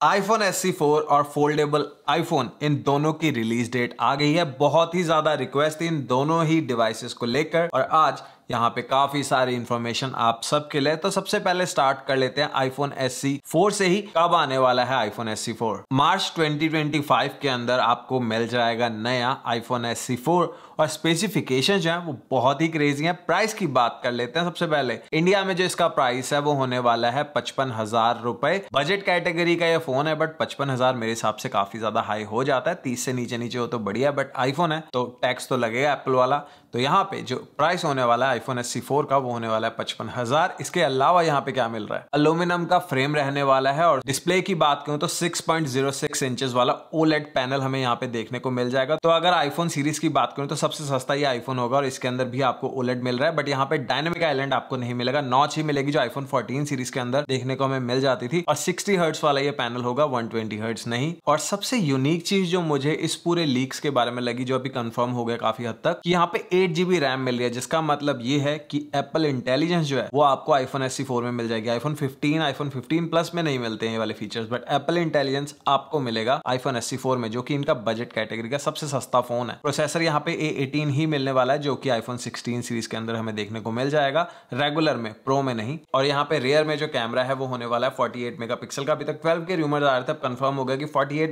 IPhone S सी four और foldable iPhone इन दोनों की रिलीज़ डेट आ गई है। बहुत ही ज़्यादा रिक्वेस्ट इन दोनों ही डिवाइसेस को लेकर। और आज यहाँ पे काफ़ी सारी इंफॉर्मेशन आप सबके लिए। तो सबसे पहले स्टार्ट कर लेते हैं आईफोन एस सी फोर से ही। कब आने वाला है iPhone S C four March 2025 के अंदर आपको मिल जाएगा नया आईफोन एस सी फोर और स्पेसिफिकेशन जो है वो बहुत ही क्रेजी है। प्राइस की बात कर लेते हैं सबसे पहले। इंडिया में जो इसका प्राइस है वो होने वाला है पचपन हज़ार रुपए। बजट कैटेगरी का ये फ़ोन है बट पचपन हज़ार मेरे हिसाब से काफ़ी ज़्यादा हाई हो जाता है, तीस से नीचे नीचे हो तो बढ़िया बट आईफोन है तो टैक्स तो लगेगा एप्पल वाला। तो यहाँ पे जो प्राइस होने वाला है आईफोन एस का, वो होने वाला है पचपन हज़ार। इसके अलावा यहाँ पे क्या मिल रहा है? अल्यूमिनियम का फ्रेम रहने वाला है और डिस्प्ले की बात करूँ तो 6.06 इंचेस वाला ओलेड पैनल हमें यहाँ पे देखने को मिल जाएगा। तो अगर आईफोन सीरीज़ की बात करूँ तो सबसे सस्ता ये आईफोन होगा और इसके अंदर भी आपको ओलेड मिल रहा है बट यहाँ पे डायनेमिक आइलैंड आपको नहीं मिलेगा। नॉच ही मिलेगी जो आईफोन फोर्टीन सीरीज़ के अंदर देखने को हमें मिल जाती थी। और सिक्सटी हर्ट्स वाला ये पैनल होगा वन ट्वेंटी नहीं। और सबसे यूनिक चीज़ जो मुझे इस पूरे लीक्स के बारे में लगी, जो अभी कंफर्म हो गया काफ़ी हद तक, कि यहाँ पे एट जीबी रैम मिल रही है, जिसका मतलब ये है कि एप्पल इंटेलिजेंस जो है, वो आपको आईफोन एस में मिल जाएगी। आईफोन 15 आईफोन 15 प्लस में नहीं मिलते हैं ये वाले फीचर्स बट एप्पल इंटेलिजेंस आपको मिलेगा आईफोन एस में, जो कि इनका बजट कैटेगरी का सबसे सस्ता फ़ोन है। प्रोसेसर यहाँ पे ए ही मिलने वाला है, जो कि आईफोन सिक्सटीन सीरीज़ के अंदर हमें देखने को मिल जाएगा। रेगुलर में प्रो में नहीं। और यहाँ पे रेयर में जो कैमरा है, वो होने वाला है फोर्टी मेगा का। अभी तक ट्वेल्व के रूमर आ रहे थे कंफर्म हो गया कि फोर्टी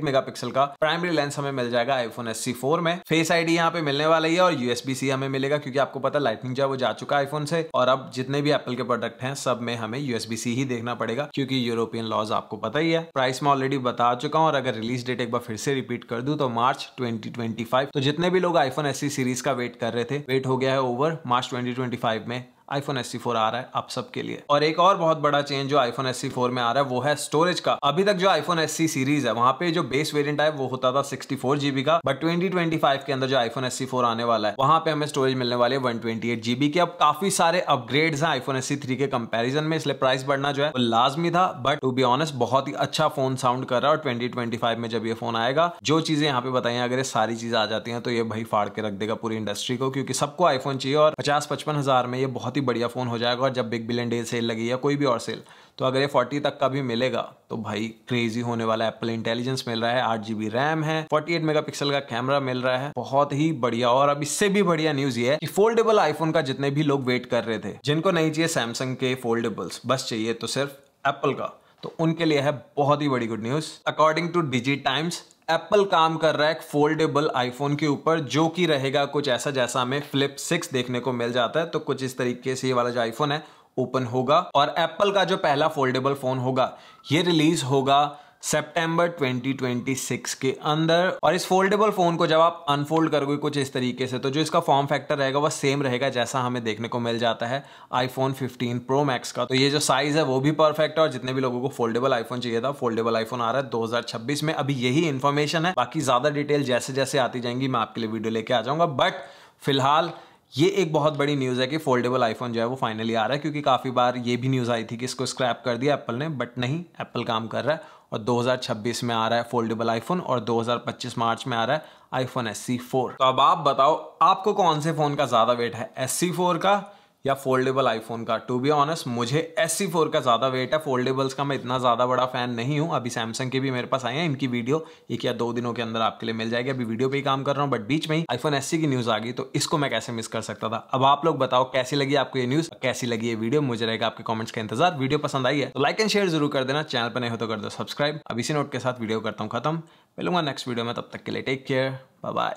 मेगा का प्राइमरी लेंस हमें मिल जाएगा आईफोन एस सी फोर में। फेस आईडी यहाँ पे मिलने वाला ही है और यूएसबी सी हमें मिलेगा क्योंकि आपको पता लाइटनिंग जो है वो जा चुका है आईफोन से और अब जितने भी एप्पल के प्रोडक्ट हैं, सब में हमें यूएसबी सी ही देखना पड़ेगा क्योंकि यूरोपियन लॉज आपको पता ही है। प्राइस में ऑलरेडी बता चुका हूँ और अगर रिलीज़ डेट एक बार फिर से रिपीट कर दू तो मार्च 2025 तो जितने भी लोग आईफोन एस सी सीरीज़ का वेट कर रहे थे वेट हो गया है ओवर मार्च 2025 में। आईफोन एस आ रहा है आप सबके लिए। और एक और बहुत बड़ा चेंज जो आईफोन एस में आ रहा है, वो है स्टोरेज का। अभी तक जो आईफोन एस सीरीज़ है, वहाँ पे जो बेस वेरियंट है वो होता था सिक्सटी जीबी का बट ट्वेंटी के अंदर जो आईफोन एस आने वाला है, वहाँ पे हमें स्टोरेज मिलने वाली है वन जीबी की। अब काफ़ी सारे अपग्रेड है आईफोन एस के कंपेरिजन में, इसलिए प्राइस बढ़ना जो है, वो लाजमी था। बट टू बी ऑनेस्ट बहुत ही अच्छा फ़ोन साउंड कर रहा है और ट्वेंटी में जब ये फ़ोन आएगा, जो चीज़ें यहाँ पे बताई अगर ये सारी चीज़ें आ जाती हैं तो ये भाई फाड़ के रख देगा पूरी इंडस्ट्री को, क्योंकि सबको आईफोन चाहिए और पचास पचपन हज़ार में ये बहुत ही बढ़िया फ़ोन हो जाएगा और जब बिग बिलियन डे सेल लगी या कोई भी और सेल तो अगर ये 40 तक का भी मिलेगा तो भाई क्रेजी होने वाला एप्पल इंटेलिजेंस मिल रहा है, आठ जीबी रैम है 48 मेगापिक्सल का कैमरा मिल रहा है। बहुत ही बढ़िया और अब इससे भी बढ़िया न्यूज़ ये है कि फोल्डेबल आईफोन का जितने भी लोग वेट कर रहे थे, जिनको नहीं चाहिए सैमसंग के फोल्डेबल्स बस चाहिए तो सिर्फ़ एप्पल का। तो उनके लिए है बहुत ही बड़ी good news according to Digi Times Apple काम कर रहा है एक फोल्डेबल आईफोन के ऊपर, जो कि रहेगा कुछ ऐसा जैसा हमें फ्लिप सिक्स देखने को मिल जाता है। तो कुछ इस तरीके से ये वाला जो आईफोन है ओपन होगा। और एप्पल का जो पहला फोल्डेबल फ़ोन होगा, ये रिलीज़ होगा सितंबर 2026 के अंदर। और इस फोल्डेबल फ़ोन को जब आप अनफोल्ड करोगे कुछ इस तरीके से तो जो इसका फॉर्म फैक्टर रहेगा वह सेम रहेगा जैसा हमें देखने को मिल जाता है आईफोन 15 प्रो मैक्स का। तो ये जो साइज़ है, वो भी परफेक्ट है और जितने भी लोगों को फोल्डेबल आईफोन चाहिए था फोल्डेबल आईफोन आ रहा है दो हज़ार छब्बीस में। अभी यही इन्फॉर्मेशन है। बाकी ज़्यादा डिटेल जैसे जैसे आती जाएँगी, मैं आपके लिए वीडियो लेके आ जाऊँगा। बट फ़िलहाल ये एक बहुत बड़ी न्यूज़ है कि फोल्डेबल आईफोन जो है वो फाइनली आ रहा है, क्योंकि काफ़ी बार ये भी न्यूज़ आई थी कि इसको स्क्रैप कर दिया एप्पल ने बट नहीं एप्पल काम कर रहा है और 2026 में आ रहा है फोल्डेबल आईफोन और 2025 मार्च में आ रहा है आईफोन एस सी फोर तो अब आप बताओ, आपको कौन से फ़ोन का ज़्यादा वेट है? एस सी फोर का या फोल्डेबल आईफोन का। टू बी ऑनेस्ट मुझे एस सी फोर का ज़्यादा वेट है। फोल्डेबल्स का मैं इतना ज़्यादा बड़ा फ़ैन नहीं हूँ। अभी सैमसंग के भी मेरे पास आए हैं इनकी वीडियो एक या दो दिनों के अंदर आपके लिए मिल जाएगी। अभी वीडियो पे ही काम कर रहा हूँ बट बीच में ही आईफोन एस की न्यूज़ आ गई तो इसको मैं कैसे मिस कर सकता था? अब आप लोग बताओ, कैसी लगी आपको ये न्यूज़ कैसी लगी ये वीडियो मुझे रहेगा आपके कॉमेंट्स का इंतज़ार। वीडियो पसंद आई है तो लाइक एंड शेयर ज़रूर कर देना। चैनल पर नहीं हो तो कर दो सब्सक्राइब अब इसी नोट के साथ वीडियो करता हूँ खत्म। मिलूँगा नेक्स्ट वीडियो में, तब तक के लिए टेक केयर बाय